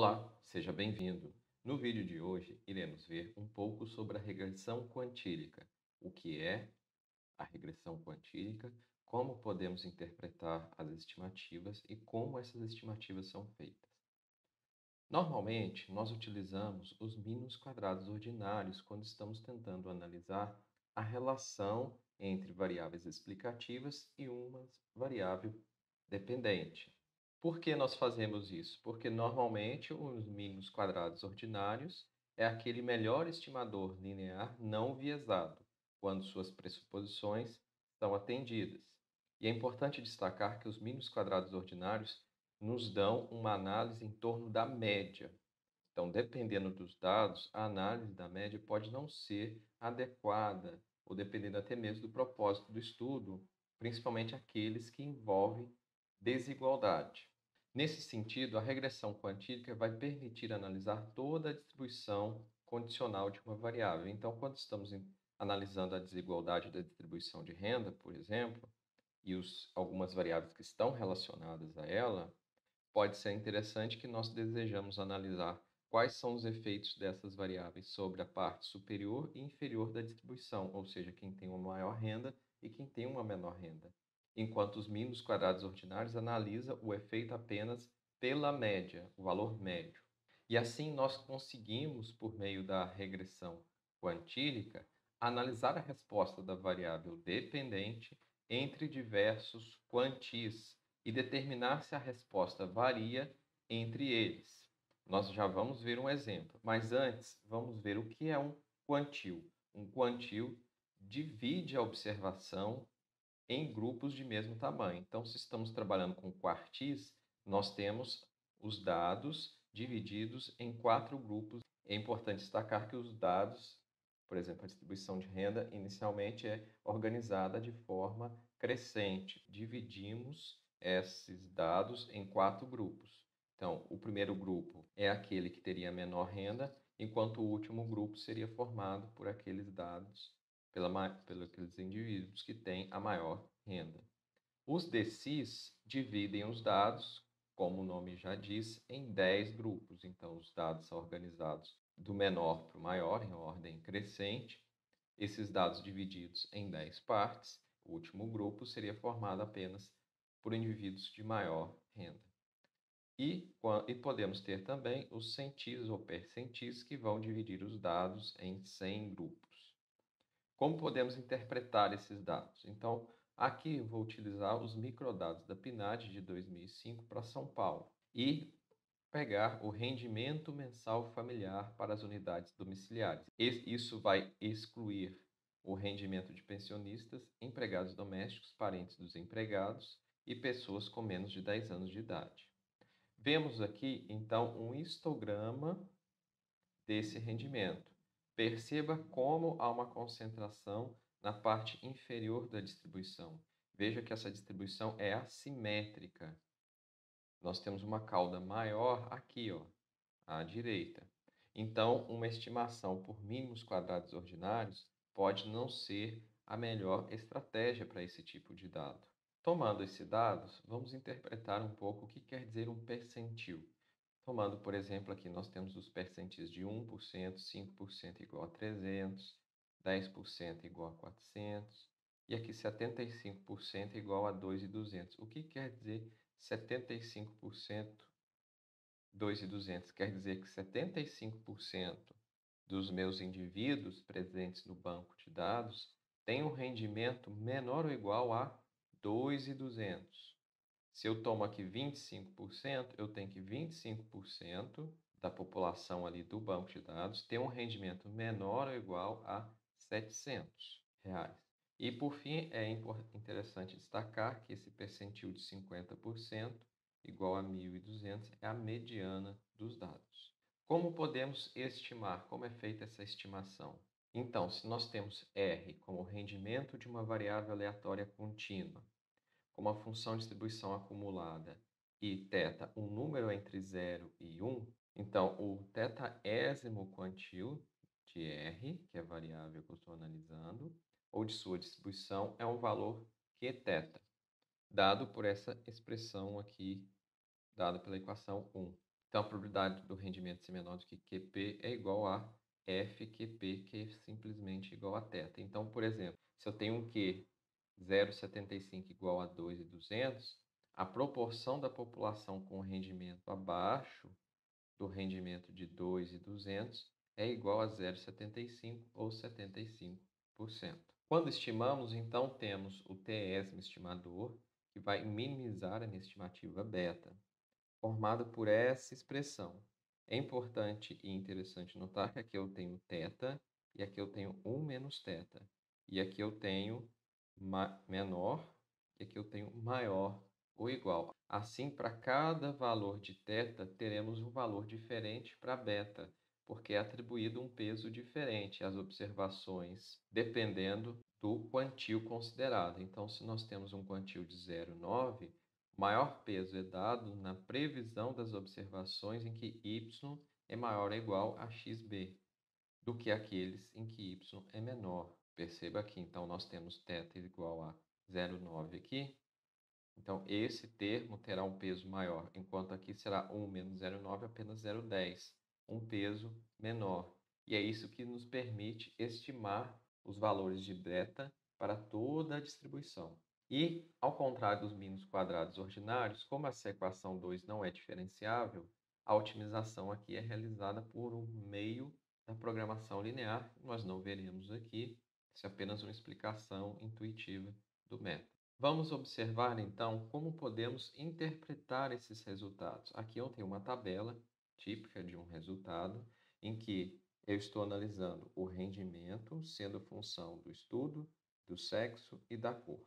Olá, seja bem-vindo. No vídeo de hoje, iremos ver um pouco sobre a regressão quantílica, o que é a regressão quantílica, como podemos interpretar as estimativas e como essas estimativas são feitas. Normalmente, nós utilizamos os mínimos quadrados ordinários quando estamos tentando analisar a relação entre variáveis explicativas e uma variável dependente. Por que nós fazemos isso? Porque normalmente os mínimos quadrados ordinários é aquele melhor estimador linear não viesado, quando suas pressuposições são atendidas. E é importante destacar que os mínimos quadrados ordinários nos dão uma análise em torno da média. Então, dependendo dos dados, a análise da média pode não ser adequada, ou dependendo até mesmo do propósito do estudo, principalmente aqueles que envolvem desigualdade. Nesse sentido, a regressão quantílica vai permitir analisar toda a distribuição condicional de uma variável. Então, quando estamos analisando a desigualdade da distribuição de renda, por exemplo, e os, algumas variáveis que estão relacionadas a ela, pode ser interessante que nós desejamos analisar quais são os efeitos dessas variáveis sobre a parte superior e inferior da distribuição, ou seja, quem tem uma maior renda e quem tem uma menor renda enquanto os mínimos quadrados ordinários analisa o efeito apenas pela média, o valor médio. E assim nós conseguimos, por meio da regressão quantílica, analisar a resposta da variável dependente entre diversos quantis e determinar se a resposta varia entre eles. Nós já vamos ver um exemplo, mas antes vamos ver o que é um quantil. Um quantil divide a observação em grupos de mesmo tamanho. Então, se estamos trabalhando com quartis, nós temos os dados divididos em quatro grupos. É importante destacar que os dados, por exemplo, a distribuição de renda, inicialmente é organizada de forma crescente. Dividimos esses dados em quatro grupos. Então, o primeiro grupo é aquele que teria menor renda, enquanto o último grupo seria formado por aqueles dados pela, pelos indivíduos que têm a maior renda. Os DCIs dividem os dados, como o nome já diz, em 10 grupos. Então, os dados são organizados do menor para o maior, em ordem crescente. Esses dados divididos em 10 partes, o último grupo seria formado apenas por indivíduos de maior renda. E, e podemos ter também os centis ou percentis, que vão dividir os dados em 100 grupos. Como podemos interpretar esses dados? Então, aqui vou utilizar os microdados da PNAD de 2005 para São Paulo e pegar o rendimento mensal familiar para as unidades domiciliares. Isso vai excluir o rendimento de pensionistas, empregados domésticos, parentes dos empregados e pessoas com menos de 10 anos de idade. Vemos aqui, então, um histograma desse rendimento. Perceba como há uma concentração na parte inferior da distribuição. Veja que essa distribuição é assimétrica. Nós temos uma cauda maior aqui, ó, à direita. Então, uma estimação por mínimos quadrados ordinários pode não ser a melhor estratégia para esse tipo de dado. Tomando esses dados, vamos interpretar um pouco o que quer dizer um percentil. Tomando, por exemplo, aqui nós temos os percentis de 1%, 5% igual a 300, 10% igual a 400 e aqui 75% igual a 2,200. O que quer dizer 75% 2,200? Quer dizer que 75% dos meus indivíduos presentes no banco de dados têm um rendimento menor ou igual a 2,200. Se eu tomo aqui 25%, eu tenho que 25% da população ali do banco de dados ter um rendimento menor ou igual a 700 reais. E por fim, é interessante destacar que esse percentil de 50% igual a 1.200 é a mediana dos dados. Como podemos estimar? Como é feita essa estimação? Então, se nós temos R como rendimento de uma variável aleatória contínua, como a função de distribuição acumulada e θ um número entre 0 e 1, então o θésimo quantil de R, que é a variável que eu estou analisando, ou de sua distribuição, é um valor que é θ, dado por essa expressão aqui, dado pela equação 1. Então, a probabilidade do rendimento ser menor do que QP é igual a FQP, que é simplesmente igual a θ. Então, por exemplo, se eu tenho um Q 0,75 igual a 2,200, a proporção da população com rendimento abaixo do rendimento de 2,200 é igual a 0,75 ou 75%. Quando estimamos, então, temos o TS no estimador, que vai minimizar a minha estimativa beta, formado por essa expressão. É importante e interessante notar que aqui eu tenho θ e aqui eu tenho 1 menos θ. E aqui eu tenho menor e aqui eu tenho maior ou igual. Assim, para cada valor de θ, teremos um valor diferente para beta, porque é atribuído um peso diferente às observações, dependendo do quantio considerado. Então, se nós temos um quantio de 0,9, o maior peso é dado na previsão das observações em que y é maior ou igual a xb, do que aqueles em que y é menor. Perceba aqui, então, nós temos θ igual a 0,9 aqui. Então, esse termo terá um peso maior, enquanto aqui será 1 menos 0,9 apenas 0,10, um peso menor. E é isso que nos permite estimar os valores de beta para toda a distribuição. E, ao contrário dos mínimos quadrados ordinários, como essa equação 2 não é diferenciável, a otimização aqui é realizada por um meio da programação linear, nós não veremos aqui, isso é apenas uma explicação intuitiva do método. Vamos observar então como podemos interpretar esses resultados. Aqui eu tenho uma tabela típica de um resultado em que eu estou analisando o rendimento sendo função do estudo, do sexo e da cor.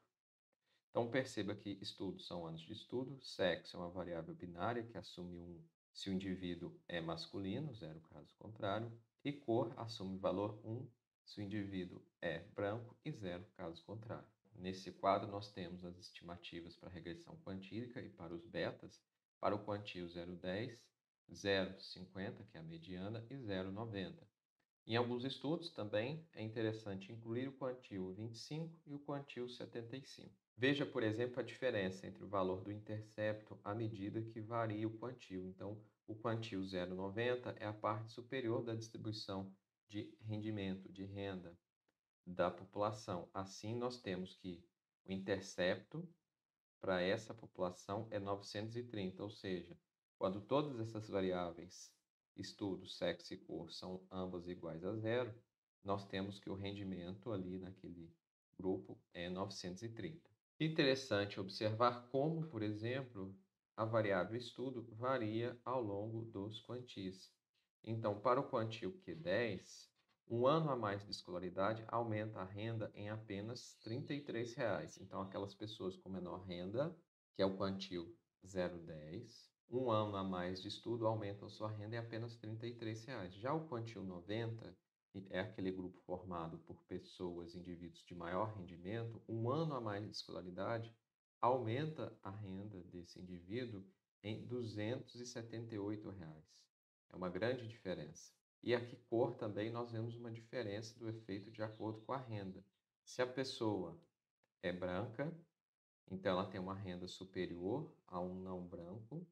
Então perceba que estudos são anos de estudo, sexo é uma variável binária que assume um se o indivíduo é masculino, zero caso contrário, e cor assume valor 1 se o indivíduo é branco e zero caso contrário. Nesse quadro, nós temos as estimativas para a regressão quantílica e para os betas, para o quantio 0,10, 0,50, que é a mediana, e 0,90. Em alguns estudos também é interessante incluir o quantio 25 e o quantio 75. Veja, por exemplo, a diferença entre o valor do intercepto à medida que varia o quantio. Então, o quantio 0,90 é a parte superior da distribuição de rendimento, de renda da população. Assim, nós temos que o intercepto para essa população é 930, ou seja, quando todas essas variáveis, estudo, sexo e cor, são ambas iguais a zero, nós temos que o rendimento ali naquele grupo é 930. Interessante observar como, por exemplo, a variável estudo varia ao longo dos quantis. Então, para o quantio Q10, um ano a mais de escolaridade aumenta a renda em apenas 33 reais. Então, aquelas pessoas com menor renda, que é o quantio 010, um ano a mais de estudo aumenta a sua renda em apenas 33 reais. Já o quantio 90, é aquele grupo formado por pessoas, indivíduos de maior rendimento, um ano a mais de escolaridade aumenta a renda desse indivíduo em 278 reais. É uma grande diferença. E aqui cor também nós vemos uma diferença do efeito de acordo com a renda. Se a pessoa é branca, então ela tem uma renda superior a um não branco,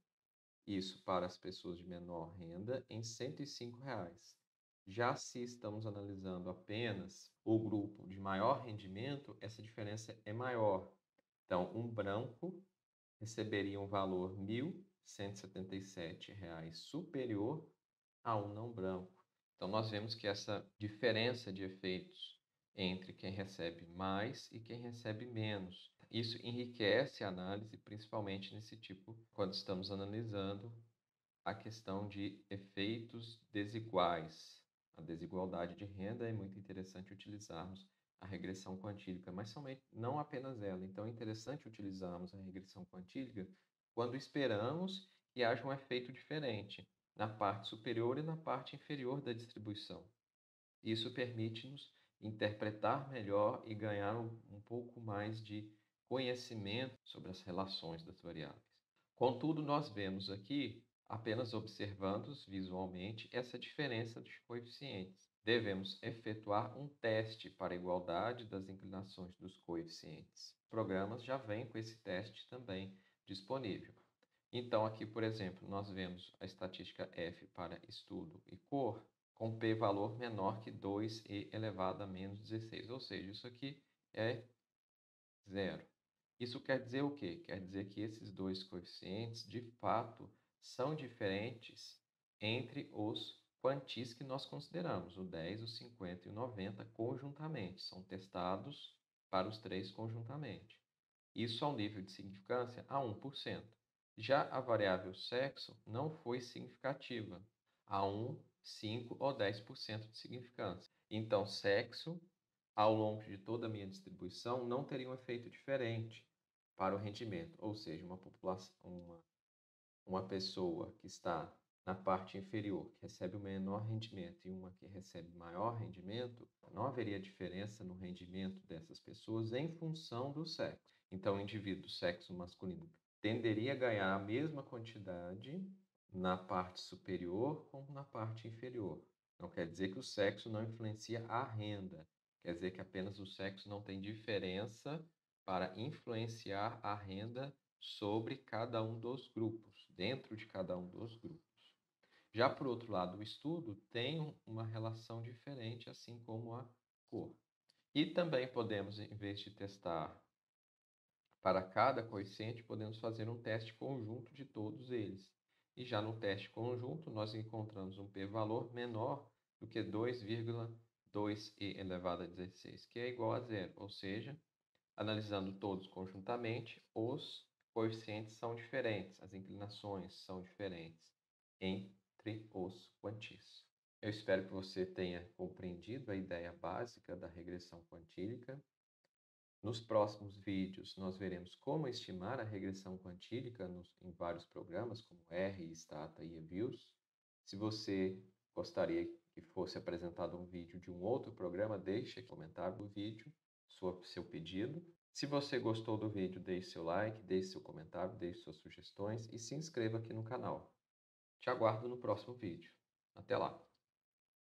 isso para as pessoas de menor renda em 105 reais. Já se estamos analisando apenas o grupo de maior rendimento, essa diferença é maior. Então, um branco receberia um valor R$ 1.177 superior a um não branco. Então, nós vemos que essa diferença de efeitos entre quem recebe mais e quem recebe menos, isso enriquece a análise, principalmente nesse tipo, quando estamos analisando a questão de efeitos desiguais. A desigualdade de renda é muito interessante utilizarmos a regressão quantílica, mas somente, não apenas ela. Então é interessante utilizarmos a regressão quantílica quando esperamos que haja um efeito diferente na parte superior e na parte inferior da distribuição. Isso permite-nos interpretar melhor e ganhar um, um pouco mais de conhecimento sobre as relações das variáveis. Contudo, nós vemos aqui, apenas observando visualmente, essa diferença dos coeficientes. Devemos efetuar um teste para a igualdade das inclinações dos coeficientes. Programas já vêm com esse teste também disponível. Então, aqui, por exemplo, nós vemos a estatística F para estudo e cor com p-valor menor que 2e elevado a menos 16, ou seja, isso aqui é zero. Isso quer dizer o quê? Quer dizer que esses dois coeficientes, de fato, são diferentes entre os quantis que nós consideramos, o 10, o 50 e o 90, conjuntamente. São testados para os três conjuntamente. Isso ao nível de significância a 1%. Já a variável sexo não foi significativa, a 1, 5 ou 10% de significância. Então, sexo, ao longo de toda a minha distribuição, não teria um efeito diferente para o rendimento. Ou seja, uma população, uma, uma pessoa que está na parte inferior, que recebe o menor rendimento, e uma que recebe maior rendimento, não haveria diferença no rendimento dessas pessoas em função do sexo. Então, o indivíduo sexo masculino tenderia a ganhar a mesma quantidade na parte superior como na parte inferior. Não quer dizer que o sexo não influencia a renda, quer dizer que apenas o sexo não tem diferença para influenciar a renda sobre cada um dos grupos, dentro de cada um dos grupos. Já por outro lado, o estudo tem uma relação diferente, assim como a cor. E também podemos, em vez de testar para cada coeficiente, podemos fazer um teste conjunto de todos eles. E já no teste conjunto, nós encontramos um p-valor menor do que 2,2e elevado a 16, que é igual a zero. Ou seja, analisando todos conjuntamente, os coeficientes são diferentes, as inclinações são diferentes entre os quantis. Eu espero que você tenha compreendido a ideia básica da regressão quantílica nos próximos vídeos, nós veremos como estimar a regressão quantílica nos, em vários programas, como R, Stata e EViews. Se você gostaria que fosse apresentado um vídeo de um outro programa, deixe comentário do vídeo, sua, seu pedido. Se você gostou do vídeo, deixe seu like, deixe seu comentário, deixe suas sugestões e se inscreva aqui no canal. Te aguardo no próximo vídeo. Até lá!